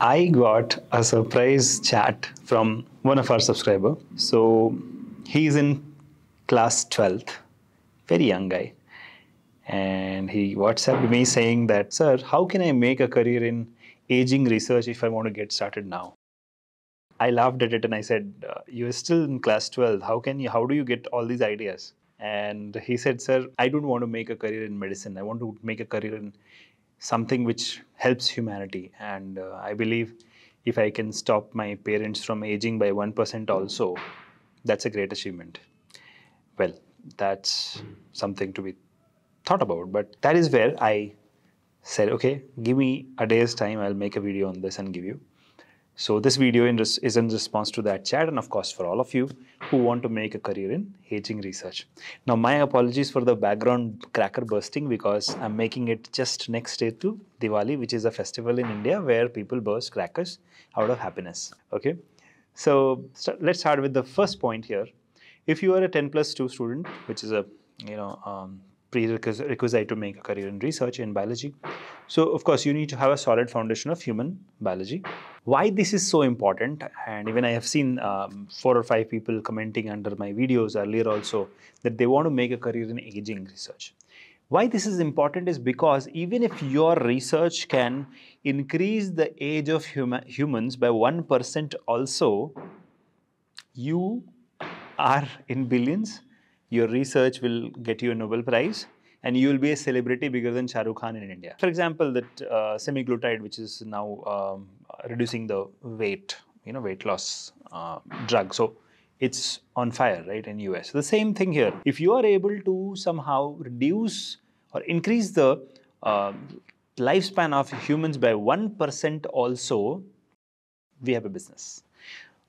I got a surprise chat from one of our subscriber. So he's in class 12th, very young guy. And he WhatsApped me saying that, sir, how can I make a career in aging research if I want to get started now? I laughed at it and I said, uh, you're still in class 12. How can you, how do you get all these ideas? And he said, sir, I don't want to make a career in medicine. I want to make a career in something which helps humanity. And uh, I believe if I can stop my parents from aging by 1% also, that's a great achievement. Well, that's something to be thought about. But that is where I said, okay, give me a day's time. I'll make a video on this and give you. So this video in is in response to that chat and of course for all of you who want to make a career in aging research. Now my apologies for the background cracker bursting because I'm making it just next day to Diwali which is a festival in India where people burst crackers out of happiness. Okay. So let's start with the first point here. If you are a 10 plus 2 student which is a you know um, prerequisite to make a career in research in biology. So of course you need to have a solid foundation of human biology. Why this is so important and even I have seen um, four or five people commenting under my videos earlier also that they want to make a career in aging research. Why this is important is because even if your research can increase the age of huma humans by 1% also, you are in billions your research will get you a Nobel Prize and you will be a celebrity bigger than Shah Rukh Khan in India. For example, that uh, semaglutide, which is now um, reducing the weight, you know, weight loss uh, drug. So it's on fire, right, in US. The same thing here. If you are able to somehow reduce or increase the uh, lifespan of humans by 1% also, we have a business.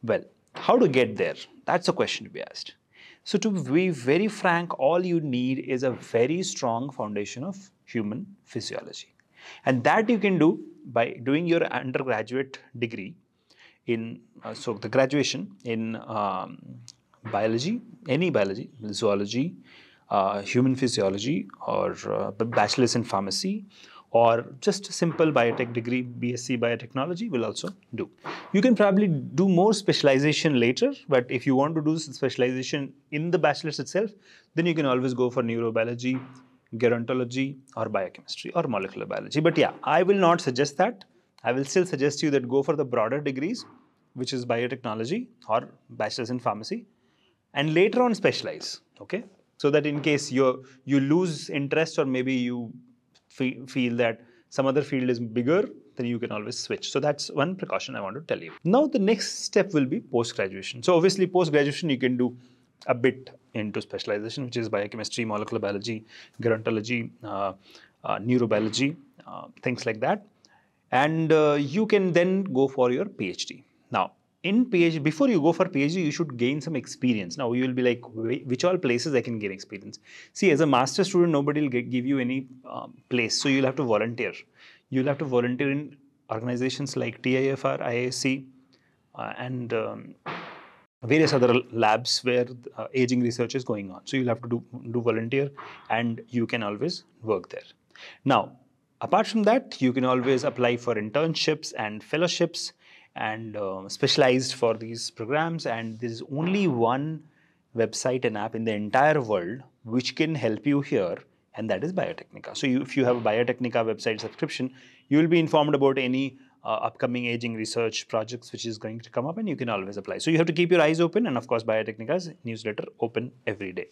Well, how to get there? That's a question to be asked. So to be very frank, all you need is a very strong foundation of human physiology. And that you can do by doing your undergraduate degree in, uh, so the graduation in um, biology, any biology, zoology, uh, human physiology or uh, bachelor's in pharmacy or just a simple biotech degree, BSc biotechnology will also do. You can probably do more specialization later, but if you want to do specialization in the bachelor's itself, then you can always go for neurobiology, gerontology, or biochemistry, or molecular biology. But yeah, I will not suggest that. I will still suggest you that go for the broader degrees, which is biotechnology or bachelor's in pharmacy, and later on specialize, okay? So that in case you you lose interest or maybe you feel that some other field is bigger, then you can always switch. So that's one precaution I want to tell you. Now the next step will be post-graduation. So obviously post-graduation you can do a bit into specialization, which is biochemistry, molecular biology, gerontology, uh, uh, neurobiology, uh, things like that. And uh, you can then go for your PhD. Now, in PhD, before you go for PhD, you should gain some experience. Now you will be like, which all places I can gain experience? See, as a master student, nobody will give you any um, place. So you'll have to volunteer. You'll have to volunteer in organizations like TIFR, IAC, uh, and um, various other labs where uh, aging research is going on. So you'll have to do, do volunteer and you can always work there. Now, apart from that, you can always apply for internships and fellowships and uh, specialized for these programs and there is only one website and app in the entire world which can help you here and that is Biotecnika. So you, if you have a Biotecnika website subscription, you will be informed about any uh, upcoming aging research projects which is going to come up and you can always apply. So you have to keep your eyes open and of course Biotecnika's newsletter open every day.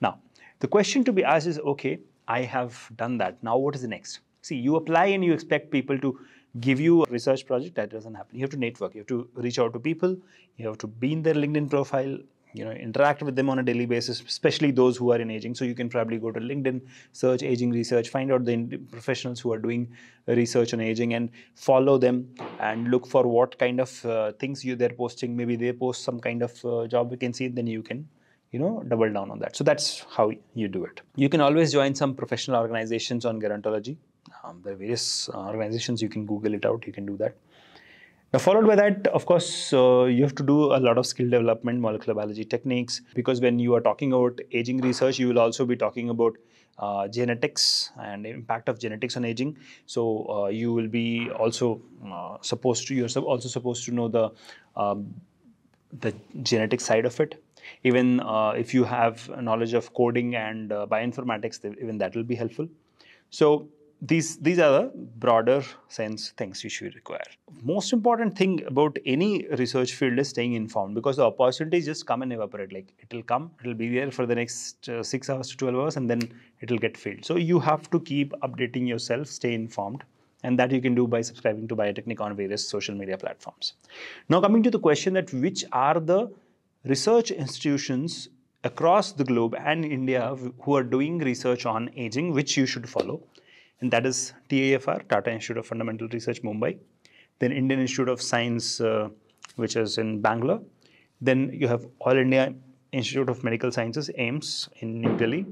Now, the question to be asked is, okay, I have done that. Now what is the next? See, you apply and you expect people to give you a research project, that doesn't happen. You have to network, you have to reach out to people, you have to be in their LinkedIn profile, you know, interact with them on a daily basis, especially those who are in aging. So you can probably go to LinkedIn, search aging research, find out the professionals who are doing research on aging and follow them and look for what kind of uh, things you they're posting. Maybe they post some kind of uh, job vacancy, then you can you know double down on that so that's how you do it you can always join some professional organizations on gerontology um, there are various uh, organizations, you can Google it out, you can do that. Now, followed by that, of course, uh, you have to do a lot of skill development, molecular biology techniques, because when you are talking about aging research, you will also be talking about uh, genetics and impact of genetics on aging. So uh, you will be also uh, supposed to you're also supposed to know the um, the genetic side of it. Even uh, if you have knowledge of coding and uh, bioinformatics, even that will be helpful. So these these are the broader sense things you should require. Most important thing about any research field is staying informed because the opportunities just come and evaporate. Like it will come, it will be there for the next uh, six hours to twelve hours, and then it will get filled. So you have to keep updating yourself, stay informed. And that you can do by subscribing to Biotecnika on various social media platforms. Now, coming to the question that which are the research institutions across the globe and India who are doing research on aging, which you should follow and that is TIFR, Tata Institute of Fundamental Research, Mumbai. Then Indian Institute of Science, uh, which is in Bangalore. Then you have All India Institute of Medical Sciences, AIIMS, in New Delhi.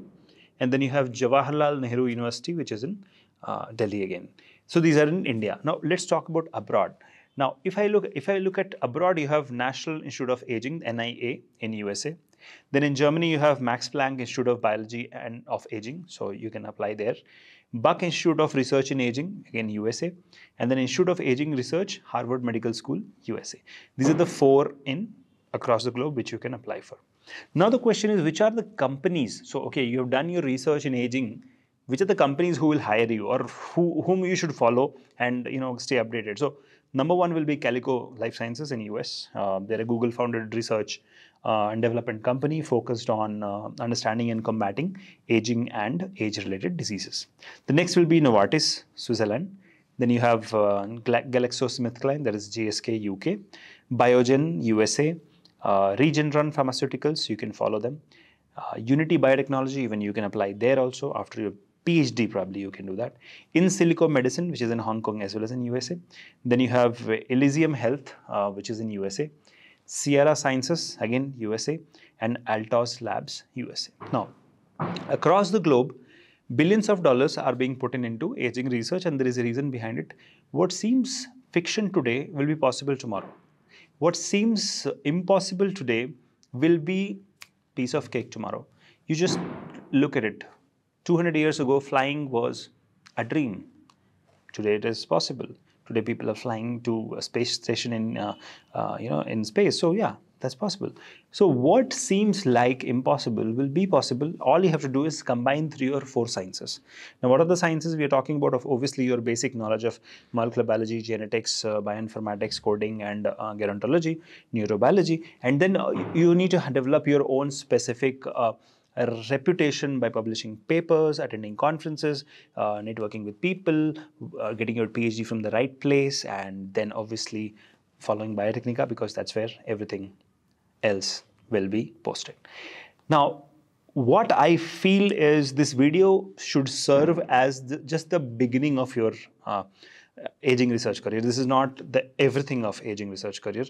And then you have Jawaharlal Nehru University, which is in uh, Delhi again. So these are in India. Now let's talk about abroad. Now, if I look if I look at abroad, you have National Institute of Aging (NIA) in USA. Then in Germany, you have Max Planck Institute of Biology and of Aging, so you can apply there. Buck Institute of Research in Aging, again USA, and then Institute of Aging Research, Harvard Medical School, USA. These are the four in across the globe which you can apply for. Now the question is, which are the companies? So, okay, you have done your research in aging. Which are the companies who will hire you, or who, whom you should follow, and you know stay updated? So, number one will be Calico Life Sciences in US. Uh, they're a Google-founded research uh, and development company focused on uh, understanding and combating aging and age-related diseases. The next will be Novartis, Switzerland. Then you have uh, GlaxoSmithKline, that is GSK UK, Biogen USA, uh, Regeneron Pharmaceuticals, you can follow them. Uh, Unity Biotechnology, even you can apply there also after your PhD probably you can do that. Insilico Medicine, which is in Hong Kong as well as in USA. Then you have Elysium Health, uh, which is in USA. Sierra Sciences, again USA, and Altos Labs, USA. Now, across the globe, billions of dollars are being put in into aging research, and there is a reason behind it. What seems fiction today will be possible tomorrow. What seems impossible today will be piece of cake tomorrow. You just look at it. 200 years ago, flying was a dream. Today it is possible. Today, people are flying to a space station in, uh, uh, you know, in space. So yeah, that's possible. So what seems like impossible will be possible. All you have to do is combine three or four sciences. Now, what are the sciences we are talking about? Of obviously your basic knowledge of molecular biology, genetics, uh, bioinformatics, coding, and uh, gerontology, neurobiology, and then uh, you need to develop your own specific uh, a reputation by publishing papers, attending conferences, uh, networking with people, uh, getting your PhD from the right place, and then obviously following Biotecnika because that's where everything else will be posted. Now, what I feel is this video should serve as the, just the beginning of your uh, aging research career. This is not the everything of aging research career.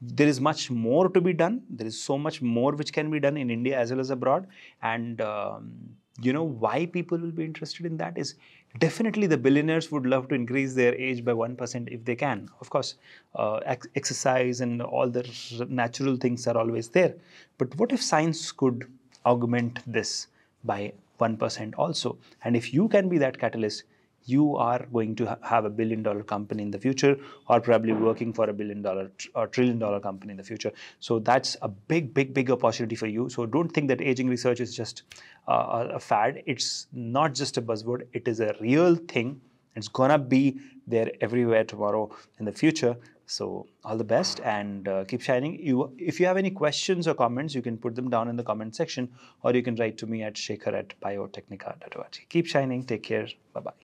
There is much more to be done. There is so much more which can be done in India as well as abroad. And um, you know why people will be interested in that is definitely the billionaires would love to increase their age by 1% if they can. Of course, uh, ex exercise and all the natural things are always there. But what if science could augment this by 1% also? And if you can be that catalyst, you are going to ha have a billion dollar company in the future or probably working for a billion dollar or trillion dollar company in the future. So that's a big, big, big opportunity for you. So don't think that aging research is just uh, a fad. It's not just a buzzword. It is a real thing. It's gonna be there everywhere tomorrow in the future. So all the best and uh, keep shining. You, if you have any questions or comments, you can put them down in the comment section or you can write to me at shaker at biotecnika.org. Keep shining. Take care. Bye-bye.